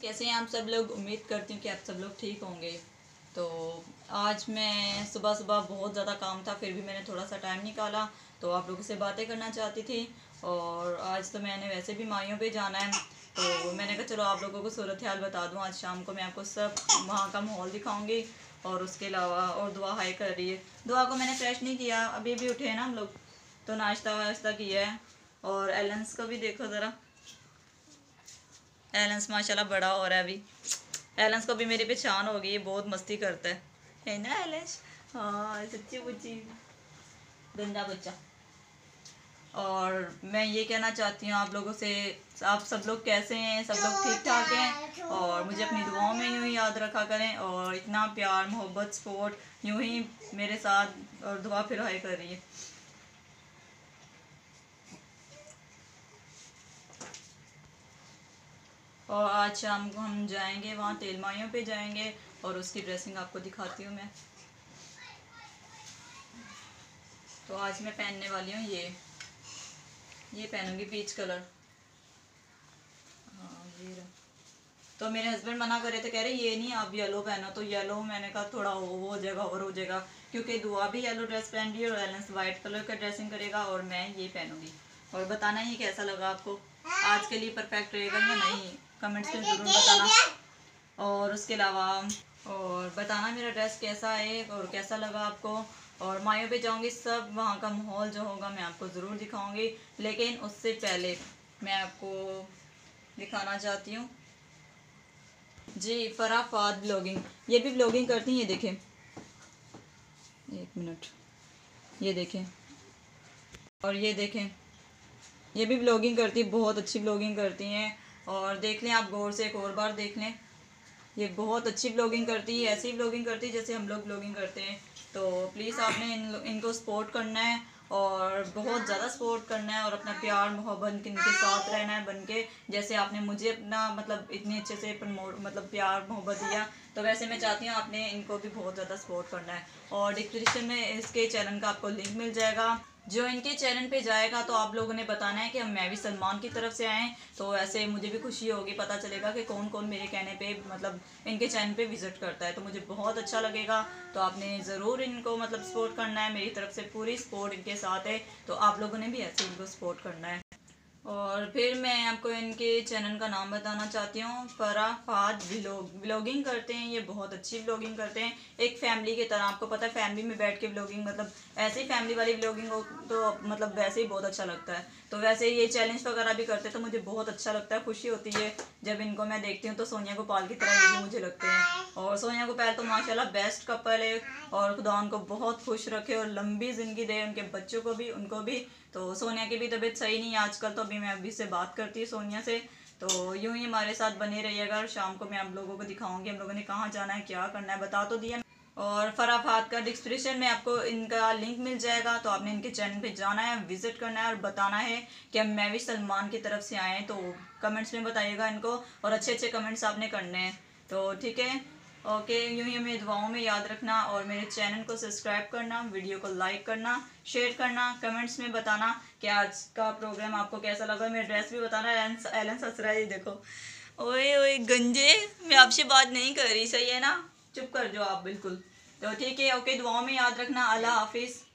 कैसे हैं आप सब लोग? उम्मीद करती हूँ कि आप सब लोग ठीक होंगे। तो आज मैं सुबह सुबह बहुत ज़्यादा काम था, फिर भी मैंने थोड़ा सा टाइम निकाला तो आप लोगों से बातें करना चाहती थी। और आज तो मैंने वैसे भी माइयों पे जाना है तो मैंने कहा चलो आप लोगों को सूरत हाल बता दूँ। आज शाम को मैं आपको सब वहाँ का माहौल दिखाऊँगी और उसके अलावा और दुआ हाई कर रही है। दुआ को मैंने फ्रेश नहीं किया, अभी भी उठे हैं ना हम लोग तो नाश्ता वाश्ता किया है। और एलेंस को भी देखो ज़रा। एलेंस माशाल्लाह बड़ा हो रहा है अभी। एलेंस को भी मेरी पहचान हो गई है, बहुत मस्ती करता है। है ना एलेंस हाँ सच्ची बुच्ची। गंदा बच्चा। और मैं ये कहना चाहती हूँ, आप लोगों से, आप सब लोग कैसे हैं? सब लोग ठीक ठाक हैं? और मुझे अपनी दुआओं में यूँ ही याद रखा करें और इतना प्यार, मोहब्बत, सपोर्ट, यूँ ही मेरे साथ और दुआ फिर कर रही है। और आज शाम को हम जाएँगे, वहाँ तेल माइयों पे जाएँगे और उसकी ड्रेसिंग आपको दिखाती हूँ मैं। तो आज मैं पहनने वाली हूँ ये। ये पहनूँगी पीच कलर हाँ ये तो मेरे हस्बैंड मना करे थे, कह रहे, ये नहीं, आप येलो पहनो। तो येलो मैंने कहा, थोड़ा वो हो जाएगा, और हो जाएगा। क्योंकि दुआ भी येलो ड्रेस पहन रही है और एलेंस वाइट कलर का ड्रेसिंग करेगा और मैं ये पहनूँगी। और बताना ही कैसा लगा आपको? आज के लिए परफेक्ट रहेगा या नहीं? कमेंट्स में ज़रूर बताना। और उसके अलावा और बताना मेरा ड्रेस कैसा है और कैसा लगा आपको। और मायों पे जाऊँगी सब वहाँ का माहौल जो होगा मैं आपको ज़रूर दिखाऊँगी। लेकिन उससे पहले मैं आपको दिखाना चाहती हूँ। जी फराफाद ब्लॉगिंग ये भी ब्लॉगिंग करती हैं ये देखें। एक मिनट। ये देखें। और ये देखें। ये भी ब्लॉगिंग करती बहुत अच्छी ब्लॉगिंग करती हैं। और देख लें आप गौर से एक और बार देख लें। ये बहुत अच्छी ब्लॉगिंग करती है, ऐसी ब्लॉगिंग करती है जैसे हम लोग ब्लॉगिंग करते हैं। तो प्लीज़ आपने इन इनको सपोर्ट करना है और बहुत ज़्यादा सपोर्ट करना है और अपना प्यार, मोहब्बत इनके साथ रहना है बन के जैसे आपने मुझे अपना मतलब इतने अच्छे से प्रमोट मतलब प्यार, मोहब्बत दिया तो वैसे मैं चाहती हूँ आपने इनको भी बहुत ज़्यादा सपोर्ट करना है। और डिस्क्रिप्शन में इसके चैनल का आपको लिंक मिल जाएगा। जो इनके चैनल पे जाएगा तो आप लोगों ने बताना है कि हम मैं भी सलमान की तरफ़ से आए तो ऐसे मुझे भी खुशी होगी, पता चलेगा कि कौन कौन मेरे कहने पे मतलब इनके चैनल पे विज़िट करता है। तो मुझे बहुत अच्छा लगेगा। तो आपने ज़रूर इनको मतलब सपोर्ट करना है। मेरी तरफ़ से पूरी सपोर्ट इनके साथ है। तो आप लोगों ने भी ऐसे इनको सपोर्ट करना है। और फिर मैं आपको इनके चैनल का नाम बताना चाहती हूँ फराफाद व्लॉग व्लॉगिंग करते हैं, ये बहुत अच्छी व्लॉगिंग करते हैं। एक फैमिली की तरह, आपको पता है, फैमिली में बैठ के व्लॉगिंग मतलब ऐसे ही फैमिली वाली व्लॉगिंग हो तो मतलब वैसे ही बहुत अच्छा लगता है। तो वैसे ये चैलेंज वगैरह भी करते हैं तो मुझे बहुत अच्छा लगता है, खुशी होती है जब इनको मैं देखती हूँ तो सोनिया गोपाल की तरह भी मुझे लगते हैं। और सोनिया गोपाल तो माशाल्लाह बेस्ट कपल है और खुदा उनको बहुत खुश रखे और लंबी ज़िंदगी दे, उनके बच्चों को भी, उनको भी। तो सोनिया की भी तबीयत सही नहीं है। आजकल तो अभी मैं अभी से बात करती हूँ सोनिया से। तो यूँ ही हमारे साथ बने रहिएगा और शाम को मैं आप लोगों को दिखाऊँगी हम लोगों ने कहाँ जाना है, क्या करना है, बता तो दिया। और फराफात का डिस्क्रिप्शन में आपको इनका लिंक मिल जाएगा तो आपने इनके चैनल पे जाना है विज़िट करना है और बताना है कि हम मैं भी सलमान की तरफ़ से आए हैं तो कमेंट्स में बताइएगा इनको और अच्छे अच्छे कमेंट्स आपने करने हैं। तो ठीक है ओके, यूँ ही हमें दुआओं में याद रखना और मेरे चैनल को सब्सक्राइब करना, वीडियो को लाइक करना, शेयर करना, कमेंट्स में बताना कि आज का प्रोग्राम आपको कैसा लगा। मेरा ड्रेस भी बताना, एलन ससरा जी देखो। ओए ओए, गंजे, मैं आपसे बात नहीं कर रही, सही है ना? चुप कर जाओ आप, बिल्कुल। तो ठीक है, ओके, दुआओं में याद रखना, अल्लाह हाफिज़।